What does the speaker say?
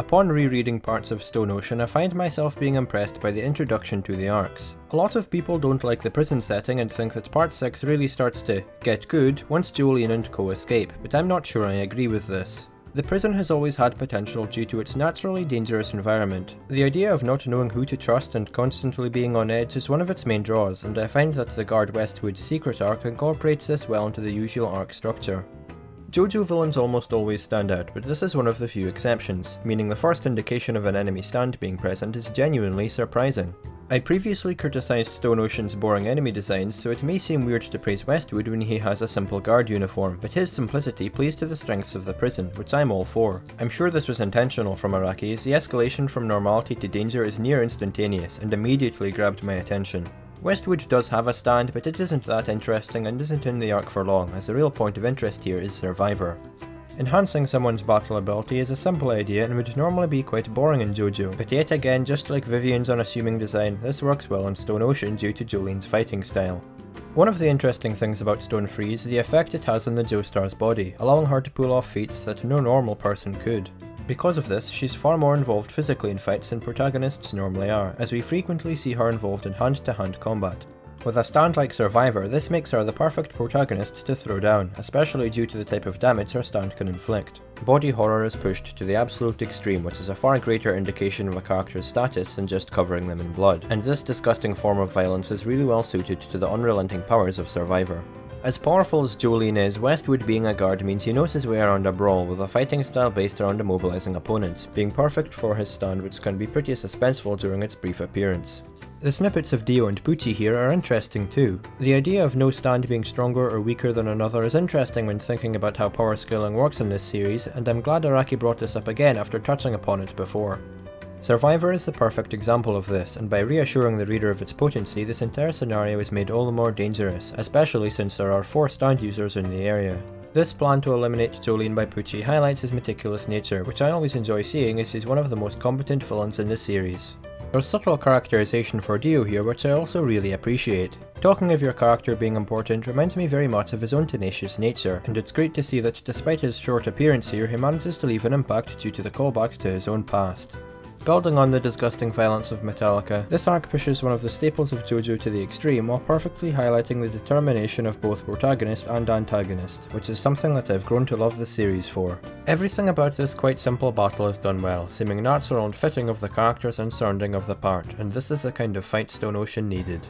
Upon rereading parts of Stone Ocean, I find myself being impressed by the introduction to the arcs. A lot of people don't like the prison setting and think that part 6 really starts to get good once Jolyne and co escape, but I'm not sure I agree with this. The prison has always had potential due to its naturally dangerous environment. The idea of not knowing who to trust and constantly being on edge is one of its main draws, and I find that the Guard Westwood's secret arc incorporates this well into the usual arc structure. JoJo villains almost always stand out, but this is one of the few exceptions, meaning the first indication of an enemy stand being present is genuinely surprising. I previously criticised Stone Ocean's boring enemy designs, so it may seem weird to praise Westwood when he has a simple guard uniform, but his simplicity plays to the strengths of the prison, which I'm all for. I'm sure this was intentional from Araki, as the escalation from normality to danger is near instantaneous, and immediately grabbed my attention. Westwood does have a stand, but it isn't that interesting and isn't in the arc for long, as the real point of interest here is Survivor. Enhancing someone's battle ability is a simple idea and would normally be quite boring in JoJo, but yet again, just like Vivian's unassuming design, this works well in Stone Ocean due to Jolyne's fighting style. One of the interesting things about Stone Free is the effect it has on the Joestar's body, allowing her to pull off feats that no normal person could. Because of this, she's far more involved physically in fights than protagonists normally are, as we frequently see her involved in hand-to-hand -hand combat. With a stand like Survivor, this makes her the perfect protagonist to throw down, especially due to the type of damage her stand can inflict. Body horror is pushed to the absolute extreme, which is a far greater indication of a character's status than just covering them in blood, and this disgusting form of violence is really well suited to the unrelenting powers of Survivor. As powerful as Jolyne is, Westwood being a guard means he knows his way around a brawl with a fighting style based around immobilizing opponents, being perfect for his stand which can be pretty suspenseful during its brief appearance. The snippets of Dio and Pucci here are interesting too. The idea of no stand being stronger or weaker than another is interesting when thinking about how power scaling works in this series, and I'm glad Araki brought this up again after touching upon it before. Survivor is the perfect example of this, and by reassuring the reader of its potency, this entire scenario is made all the more dangerous, especially since there are 4 stand users in the area. This plan to eliminate Jolyne by Pucci highlights his meticulous nature, which I always enjoy seeing as he's one of the most competent villains in the series. There's subtle characterization for Dio here which I also really appreciate. Talking of your character being important reminds me very much of his own tenacious nature, and it's great to see that despite his short appearance here he manages to leave an impact due to the callbacks to his own past. Building on the disgusting violence of Metallica, this arc pushes one of the staples of JoJo to the extreme while perfectly highlighting the determination of both protagonist and antagonist, which is something that I've grown to love the series for. Everything about this quite simple battle is done well, seeming natural and fitting of the characters and surrounding of the part, and this is the kind of fight Stone Ocean needed.